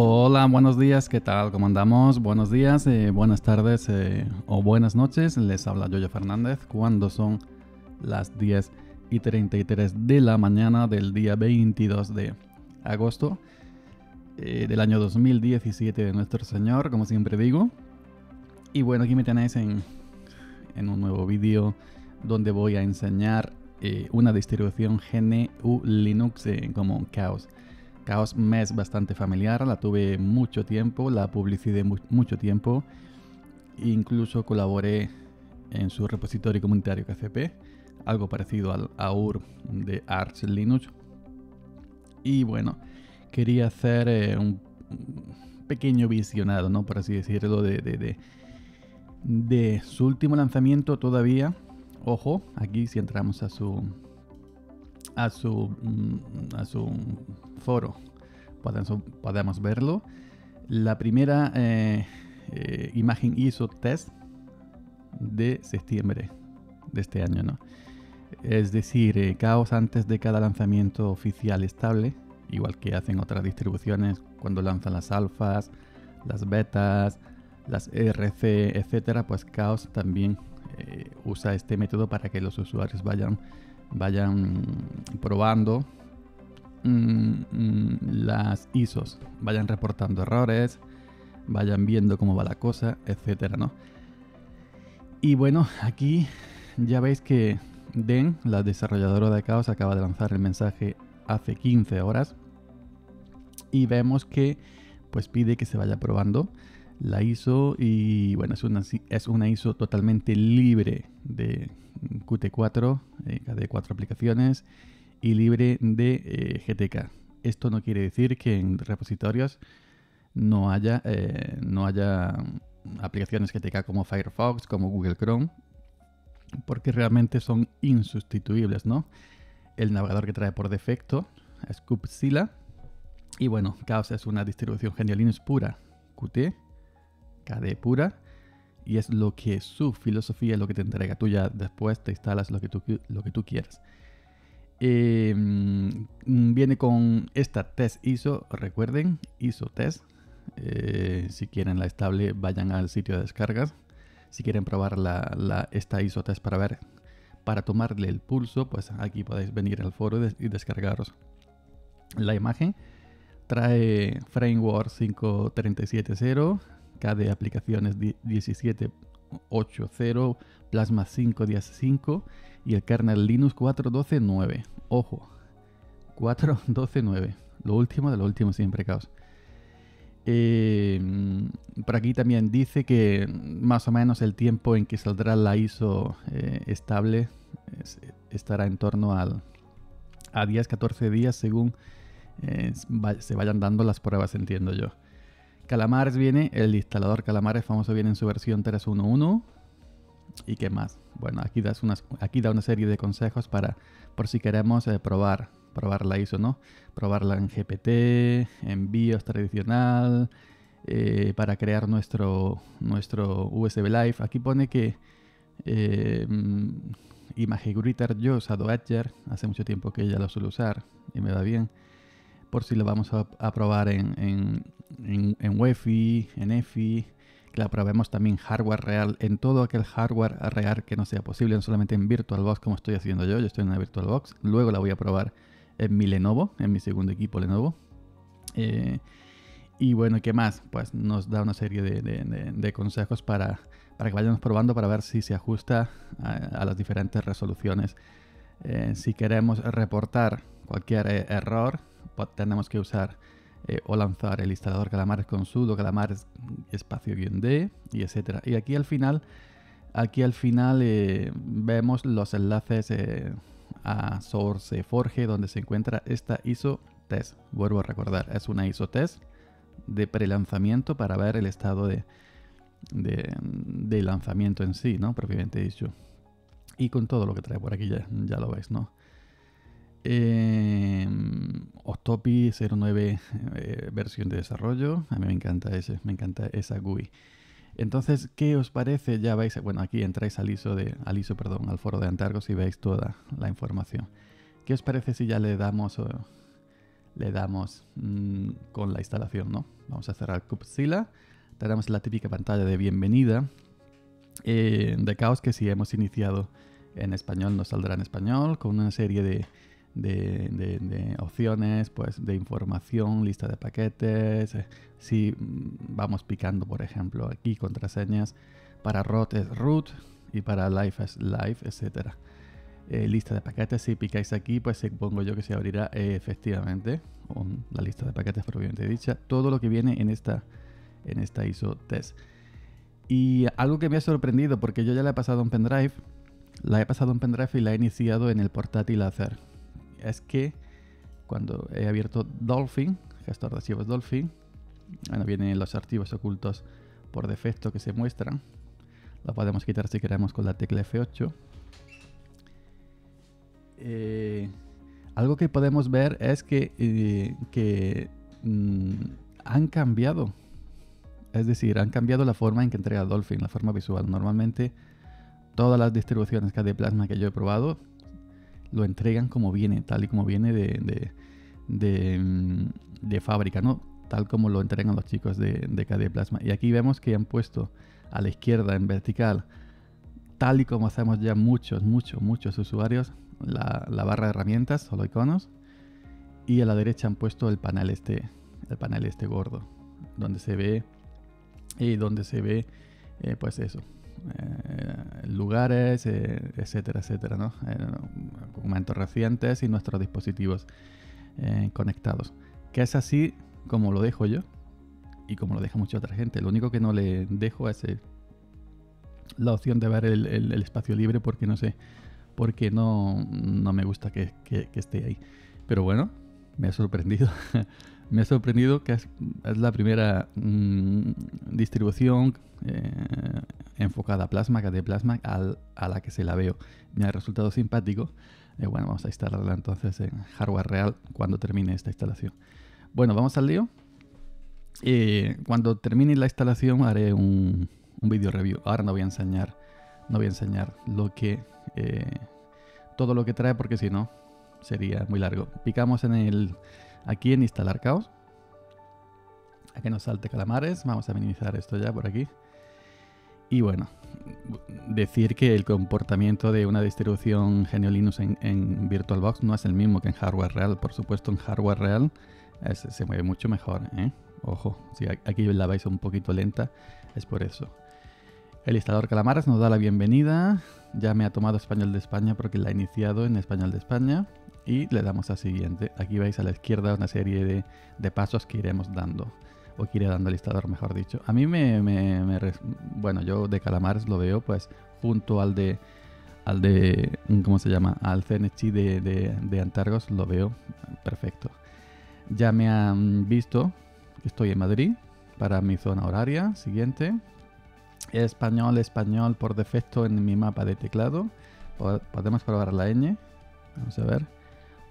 Hola, buenos días, ¿qué tal? ¿Cómo andamos? Buenos días, eh, buenas tardes eh, o buenas noches. Les habla Yoyo Fernández cuando son las 10 y 33 de la mañana del día 22 de agosto eh, del año 2017 de nuestro Señor, como siempre digo. Y bueno, aquí me tenéis en, en un nuevo vídeo donde voy a enseñar una distribución GNU Linux como Chaos. Chaos me bastante familiar, la tuve mucho tiempo, la publicidad mucho tiempo, incluso colaboré en su repositorio comunitario KCP, algo parecido al AUR de Arch Linux. Y bueno, quería hacer eh, un pequeño visionado, ¿no? Por así decirlo, de, de, de su último lanzamiento todavía. Ojo, aquí si entramos a su a su, mm, a su foro. Podemos, podemos verlo. La primera eh, eh, imagen hizo test de septiembre de este año, ¿no? Es decir, eh, caos antes de cada lanzamiento oficial estable, igual que hacen otras distribuciones cuando lanzan las alfas, las betas, las ERC, etcétera, pues Chaos también usa este método para que los usuarios vayan vayan probando mm, mm, las ISOs, vayan reportando errores, vayan viendo cómo va la cosa, etcétera, ¿no? Y bueno, aquí ya veis que Den, la desarrolladora de Chaos, acaba de lanzar el mensaje hace 15 horas y vemos que pues pide que se vaya probando la ISO y bueno, es una, es una ISO totalmente libre de Qt4, eh, de cuatro aplicaciones y libre de eh, GTK. Esto no quiere decir que en repositorios no haya, eh, no haya aplicaciones GTK como Firefox, como Google Chrome, porque realmente son insustituibles, ¿no? El navegador que trae por defecto es Kubezilla. Y bueno, Chaos es una distribución Linux pura, Qt, KDE pura, y es lo que su filosofía es lo que te entrega. Tú ya después te instalas lo que tú, lo que tú quieras. Em, viene con esta test ISO, recuerden, ISO test. Eh, si quieren la estable, vayan al sitio de descargas. Si quieren probar la, esta ISO test para ver, para tomarle el pulso, pues aquí podéis venir al foro y descargaros la imagen. Trae Framework 5.37.0 KDE aplicaciones 17.8.0, Plasma 5.15 y el kernel Linux 4.12.9. Ojo, 4.12.9. Lo último de lo último siempre, caos. Eh, por aquí también dice que más o menos el tiempo en que saldrá la ISO eh, estable estará en torno al, a 10-14 días según eh, se vayan dando las pruebas, entiendo yo. Calamares viene, el instalador Calamares famoso viene en su versión 3.1.1. ¿Y qué más? Bueno, aquí, das unas, aquí da una serie de consejos para, por si queremos eh, probar, probar la ISO, ¿no? Probarla en GPT, en BIOS tradicional, eh, para crear nuestro, nuestro USB Live. Aquí pone que eh, Greeter yo he usado Edger, hace mucho tiempo que ya lo suelo usar y me va bien por si lo vamos a, probar en, en, en, en UEFI, en EFI, que la probemos también hardware real, en todo aquel hardware real que no sea posible, no solamente en VirtualBox como estoy haciendo yo, yo estoy en una VirtualBox, luego la voy a probar en mi Lenovo, en mi segundo equipo Lenovo. Eh, y bueno, ¿qué más? Pues nos da una serie de, consejos para, para, que vayamos probando para ver si se ajusta a, las diferentes resoluciones. Eh, si queremos reportar cualquier eh, error, tenemos que usar eh, o lanzar el instalador calamares con sudo calamares espacio guion d y etcétera. Y aquí al final, aquí al final eh, vemos los enlaces eh, a SourceForge donde se encuentra esta ISO test. Vuelvo a recordar, es una ISO test de prelanzamiento para ver el estado de, de, lanzamiento en sí, ¿no? Propiamente dicho. Y con todo lo que trae por aquí ya, ya lo veis, ¿no? Eh, Octopi 09 eh, versión de desarrollo. A mí me encanta ese, me encanta esa GUI. Entonces, ¿qué os parece? Ya veis, bueno, aquí entráis al ISO, de, al ISO, perdón, al foro de Antargos y veis toda la información. ¿Qué os parece si ya le damos, le damos mm, con la instalación, ¿no? Vamos a cerrar Kubzilla. Tenemos la típica pantalla de bienvenida eh, de caos que si hemos iniciado en español nos saldrá en español con una serie de, de, opciones, pues de información, lista de paquetes. Eh, si mm, vamos picando, por ejemplo, aquí contraseñas, para root es root y para live es live, etcétera. Eh, lista de paquetes. Si picáis aquí, pues supongo yo que se abrirá eh, efectivamente la lista de paquetes propiamente dicha. Todo lo que viene en esta, en esta ISO test. Y algo que me ha sorprendido, porque yo ya la he pasado en pendrive, la he pasado en pendrive y la he iniciado en el portátil hacer. Es que cuando he abierto Dolphin, gestor de archivos Dolphin, bueno, vienen los archivos ocultos por defecto que se muestran. Lo podemos quitar si queremos con la tecla F8 eh, algo que podemos ver es que, eh, mm, han cambiado. Es decir, han cambiado la forma en que entrega Dolphin, la forma visual. Normalmente todas las distribuciones KD Plasma que yo he probado lo entregan como viene, tal y como viene de, de, mm, fábrica, ¿no? Tal como lo entregan los chicos de, de KD Plasma. Y aquí vemos que han puesto a la izquierda en vertical, tal y como hacemos ya muchos, muchos, muchos usuarios, la, barra de herramientas, solo iconos. Y a la derecha han puesto el panel este, el panel este gordo, donde se ve y donde se ve, eh, pues eso, eh, lugares, eh, etcétera, etcétera, ¿no? documentos recientes y nuestros dispositivos conectados. Que es así como lo dejo yo y como lo deja mucha otra gente. Lo único que no le dejo es la opción de ver el espacio libre porque no sé porque no, no me gusta que, esté ahí. Pero bueno, me ha sorprendido. me ha sorprendido que es, la primera mm, distribución eh, enfocada a plasma, de plasma, a la que se la veo. Me ha resultado simpático. Eh, bueno, vamos a instalarla entonces en hardware real cuando termine esta instalación. Bueno, vamos al lío. Eh, cuando termine la instalación haré un, un video review. Ahora no voy a enseñar, no voy a enseñar lo que eh, todo lo que trae porque si no sería muy largo. Picamos en el aquí en instalar caos. A que nos salte calamares. Vamos a minimizar esto ya por aquí. Y bueno, decir que el comportamiento de una distribución GNU Linux en, VirtualBox no es el mismo que en hardware real. Por supuesto, en hardware real se mueve mucho mejor. ¿eh? Ojo, si aquí la vais un poquito lenta, es por eso. El instalador Calamares nos da la bienvenida. Ya me ha tomado español de España porque la ha iniciado en español de España. Y le damos a siguiente. Aquí veis a la izquierda una serie de, pasos que iremos dando. O que iré dando el instalador, mejor dicho. A mí me, Bueno, yo de Calamares lo veo pues junto al de... Al de... ¿Cómo se llama? Al CNC de, de, Antargos lo veo perfecto. Ya me han visto estoy en Madrid para mi zona horaria. Siguiente español, español por defecto en mi mapa de teclado. Podemos probar la ñ. Vamos a ver.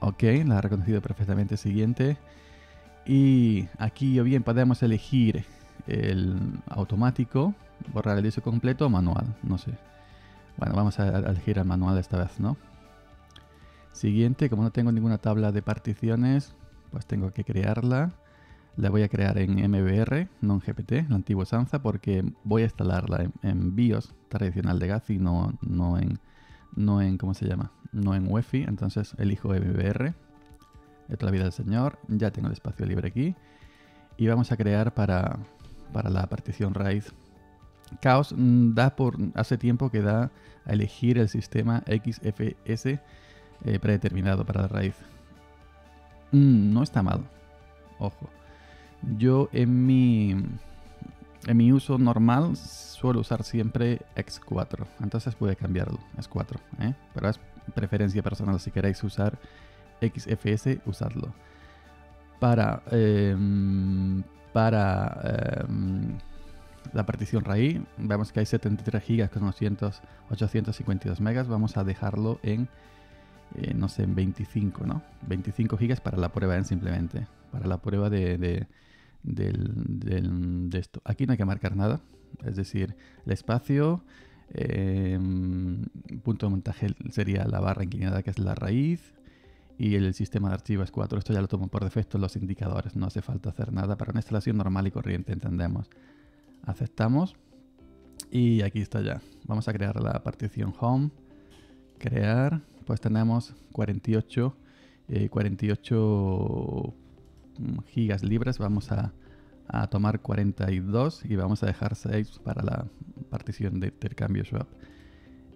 Ok, la ha reconocido perfectamente. Siguiente. Y aquí bien podemos elegir el automático, borrar el disco completo o manual, no sé. Bueno, vamos a elegir el manual esta vez, ¿no? Siguiente, como no tengo ninguna tabla de particiones, pues tengo que crearla. La voy a crear en MBR, no en GPT, la antigua Sanza, porque voy a instalarla en, BIOS tradicional de Gazi, no, no, en, no en, ¿cómo se llama? No en UEFI, entonces elijo MBR. Esto la vida del señor, ya tengo el espacio libre aquí. Y vamos a crear para, para la partición raíz. Chaos mm, da por, hace tiempo que da a elegir el sistema XFS eh, predeterminado para la raíz. Mm, no está mal, ojo. Yo en mi, en mi uso normal suelo usar siempre X4. Entonces puede cambiarlo, X4. ¿eh? Pero es preferencia personal. Si queréis usar XFS, usadlo. Para, em, para em, la partición raíz, vemos que hay 73 GB con 852 megas. Vamos a dejarlo en, eh, no sé, en 25, ¿no? 25 GB para la prueba en simplemente. Para la prueba de de esto. Aquí no hay que marcar nada, es decir, el espacio, em, punto de montaje sería la barra inclinada que es la raíz y el sistema de archivos 4. Esto ya lo tomo por defecto los indicadores, no hace falta hacer nada para una instalación normal y corriente, entendemos. Aceptamos y aquí está ya. Vamos a crear la partición home. Crear, pues tenemos 48, 48 eh, mm, gigas libres. Vamos a, tomar 42 y vamos a dejar 6 para la partición de intercambio swap.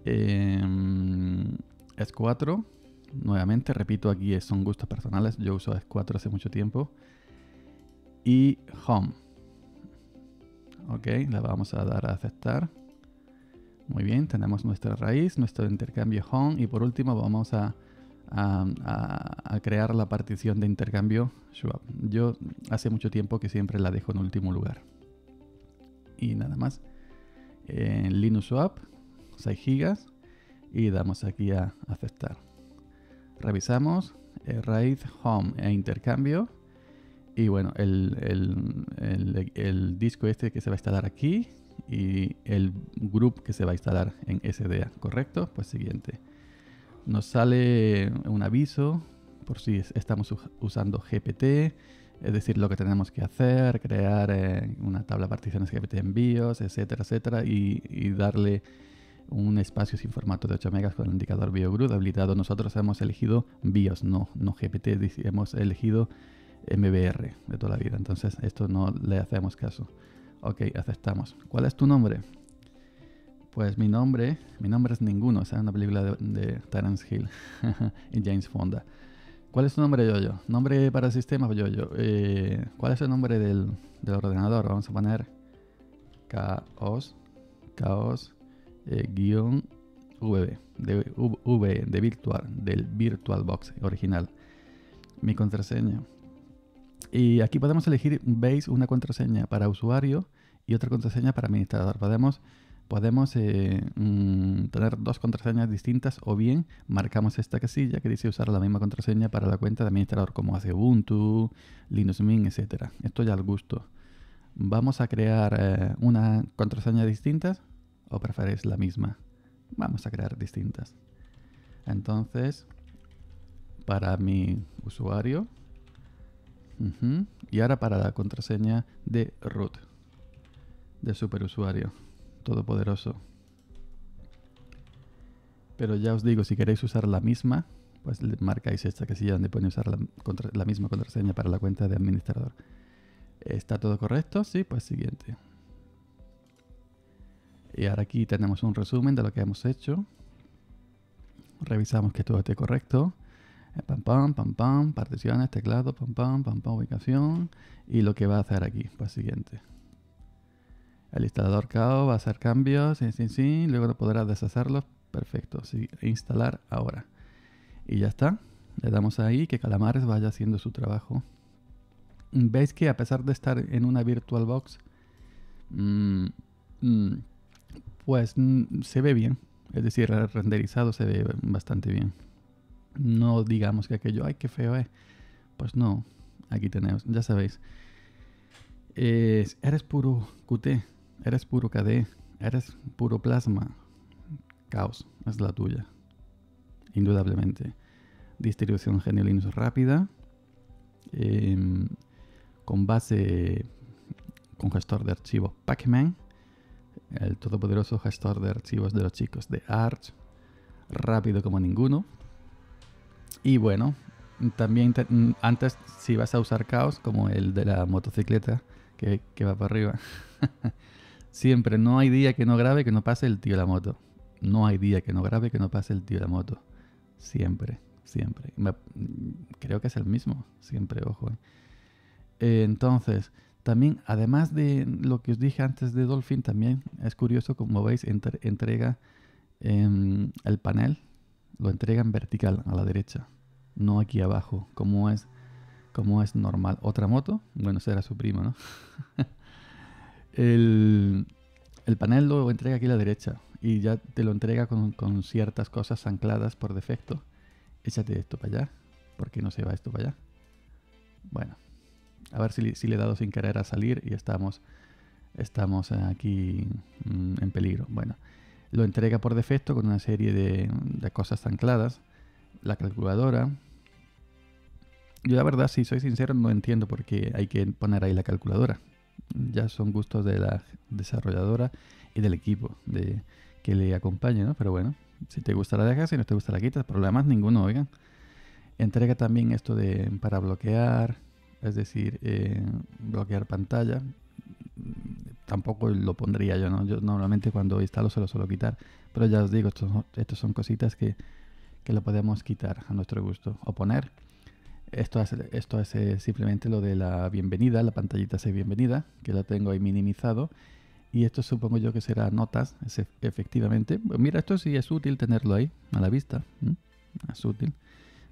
Em, es 4 nuevamente, repito, aquí son gustos personales. Yo uso S4 hace mucho tiempo. Y Home. Ok, le vamos a dar a aceptar. Muy bien, tenemos nuestra raíz, nuestro intercambio Home. Y por último vamos a, crear la partición de intercambio Swap. Yo hace mucho tiempo que siempre la dejo en último lugar. Y nada más. En Linux Swap, 6 GB. Y damos aquí a aceptar revisamos eh, raíz, home e intercambio. Y bueno, el, el, disco este que se va a instalar aquí y el group que se va a instalar en SDA, ¿correcto? Pues siguiente. Nos sale un aviso por si estamos usando GPT, es decir, lo que tenemos que hacer, crear eh, una tabla de particiones GPT envíos, etcétera, etcétera, y darle un espacio sin formato de 8 megas con el indicador BioGrid habilitado. Nosotros hemos elegido BIOS, no, no GPT, hemos elegido MBR de toda la vida. Entonces esto no le hacemos caso. Ok, aceptamos. ¿Cuál es tu nombre? Pues mi nombre, mi nombre es ninguno, o sea, una película de, Terence Hill y James Fonda. ¿Cuál es tu nombre, Yoyo? Nombre para el sistema, Yoyo. Eh, ¿Cuál es el nombre del, del ordenador? Vamos a poner Caos. Caos eh, guion VB, de, v, de virtual, del VirtualBox original. Mi contraseña. Y aquí podemos elegir, veis, una contraseña para usuario y otra contraseña para administrador. Podemos, podemos eh, mm, tener dos contraseñas distintas o bien marcamos esta casilla que dice usar la misma contraseña para la cuenta de administrador, como hace Ubuntu, Linux Mint, etc. Esto ya al gusto. Vamos a crear eh, una contraseña distintas o preferís la misma? Vamos a crear distintas. Entonces, para mi usuario. Y ahora para la contraseña de root. De superusuario. Todopoderoso. Pero ya os digo, si queréis usar la misma, pues marcáis esta casilla donde pueden usar la, la misma contraseña para la cuenta de administrador. ¿Está todo correcto? Sí, pues siguiente. Y ahora aquí tenemos un resumen de lo que hemos hecho. Revisamos que todo esté correcto. Eh, pam, pam, pam, pam, particiones, teclado, pam, pam, pam, pam, ubicación. Y lo que va a hacer aquí, pues siguiente. El instalador KO va a hacer cambios, sí, sí, sí. Luego podrá deshacerlos. Perfecto. Sí, instalar ahora. Y ya está. Le damos ahí que Calamares vaya haciendo su trabajo. Veis que a pesar de estar en una VirtualBox, mmm, pues mm, se ve bien. Es decir, renderizado se ve bastante bien. No digamos que aquello, ay, qué feo es. Pues no, aquí tenemos, ya sabéis. eres puro Qt, eres puro KD, eres puro plasma. Caos, es la tuya. Indudablemente. Distribución GNU Linux rápida. Em, con base con gestor de archivos Pacman el todopoderoso gestor de archivos de los chicos de Arch, rápido como ninguno. Y bueno, también mm, antes si vas a usar caos como el de la motocicleta que, va para arriba, siempre no hay día que no grabe que no pase el tío de la moto. No hay día que no grabe que no pase el tío de la moto. Siempre, siempre. Mm, creo que es el mismo, siempre, ojo. Eh, entonces, también, además de lo que os dije antes de Dolphin, también es curioso, como veis, entrega em, el panel, lo entrega en vertical a la derecha, no aquí abajo, como es, como es normal. Otra moto, bueno, será su primo, ¿no? el, panel lo entrega aquí a la derecha y ya te lo entrega con, con ciertas cosas ancladas por defecto. Échate esto para allá, ¿por qué no se va esto para allá? Bueno, a ver si, le he dado sin querer a salir y estamos, estamos aquí mm, en peligro. Bueno, lo entrega por defecto con una serie de, cosas ancladas. La calculadora, Yo la verdad, si soy sincero, no entiendo por qué hay que poner ahí la calculadora. Ya son gustos de la desarrolladora y del equipo de, que le acompañe, ¿no? Pero bueno, si te gusta la dejas, si no te gusta la quitas, problemas ninguno, oigan. Entrega también esto de para bloquear, es decir, eh, bloquear pantalla. Tampoco lo pondría yo, ¿no? Yo normalmente cuando instalo se lo suelo quitar. Pero ya os digo, estos, son cositas que, que lo podemos quitar a nuestro gusto o poner. Esto es, esto es eh, simplemente lo de la bienvenida, la pantallita de bienvenida, que la tengo ahí minimizado. Y esto supongo yo que será notas, efectivamente. Mira, esto sí es útil tenerlo ahí, a la vista. Es útil,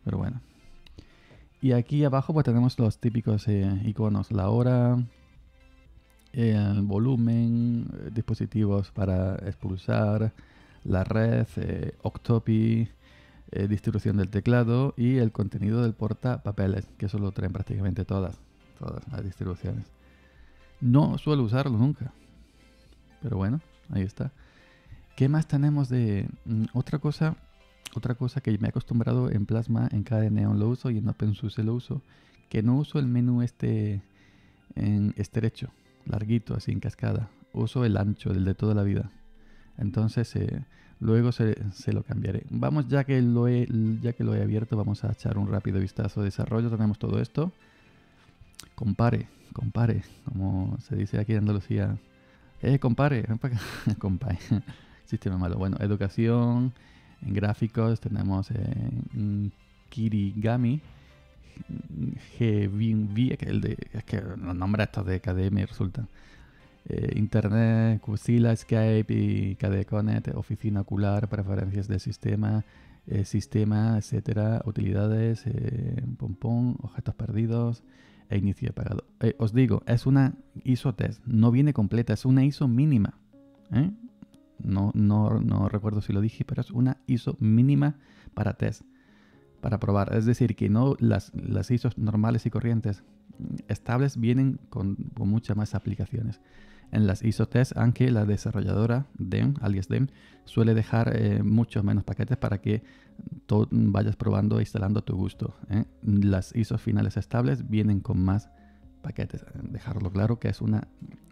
pero bueno. Y aquí abajo pues tenemos los típicos eh, iconos, la hora, el volumen, eh, dispositivos para expulsar, la red, Octopi, eh, distribución del teclado y el contenido del portapapeles, que eso lo traen prácticamente todas, todas las distribuciones. No suelo usarlo nunca, pero bueno, ahí está. ¿Qué más tenemos de mm, otra cosa? Otra cosa que me he acostumbrado en Plasma, en KDNeon lo uso y en OpenSUSE lo uso, que no uso el menú este en estrecho, larguito, así en cascada. Uso el ancho, el de toda la vida. Entonces, eh, Luego se, lo cambiaré. Vamos, ya que, lo he, ya que lo he abierto, vamos a echar un rápido vistazo de desarrollo. Tenemos todo esto. Compare, compare, como se dice aquí en Andalucía. Eh, compare, compare. Sistema malo. Bueno, educación, en gráficos tenemos eh, Kirigami, G el de, es que los nombres de KDM resultan. Eh, internet, Cusila, Skype y KDE oficina ocular, preferencias del sistema, eh, sistema, etcétera, utilidades, eh, objetos perdidos e inicio apagado. Os digo, es una ISO test, no viene completa, es una ISO mínima. No, no, recuerdo si lo dije, pero es una ISO mínima para test, para probar. Es decir, que no las, las ISOs normales y corrientes estables vienen con, con muchas más aplicaciones en las ISO test, aunque la desarrolladora DEM, alias DEM, suele dejar eh, muchos menos paquetes para que tú vayas probando e instalando a tu gusto. ¿eh? Las ISO finales estables vienen con más paquetes. Dejarlo claro que es una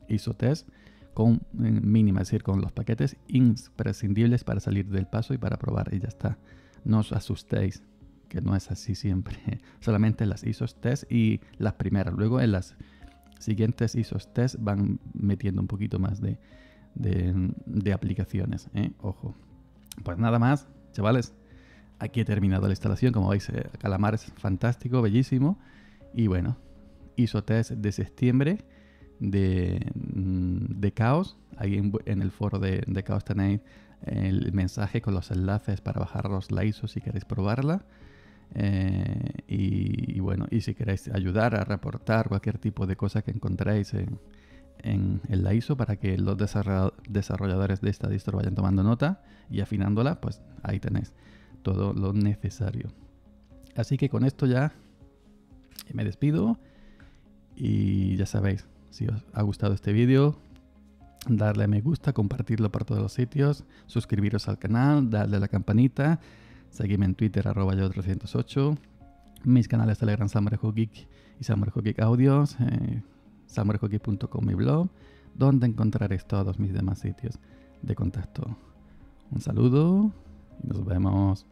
ISO test con mínima, es decir, con los paquetes imprescindibles para salir del paso y para probar y ya está. No os asustéis, que no es así siempre. Solamente las ISO test y las primeras. Luego en las siguientes ISOs test van metiendo un poquito más de, de, aplicaciones. ¿eh? Ojo. Pues nada más, chavales. Aquí he terminado la instalación. Como veis, Calamar es fantástico, bellísimo. Y bueno, ISO test de septiembre de, de Caos. Ahí en, el foro de, de, Caos tenéis el mensaje con los enlaces para bajaros la ISO si queréis probarla. Eh, y, bueno, y si queréis ayudar a reportar cualquier tipo de cosa que encontréis en, en, la ISO para que los desarrolladores de esta distro vayan tomando nota y afinándola, pues ahí tenéis todo lo necesario. Así que con esto ya me despido y ya sabéis, si os ha gustado este vídeo, darle me gusta, compartirlo por todos los sitios, suscribiros al canal, darle a la campanita Seguime en Twitter, arroba yo308. Mis canales Telegram, Samurai Geek y Samurai Geek Audios. Eh, mi blog, donde encontraréis todos mis demás sitios de contacto. Un saludo y nos vemos.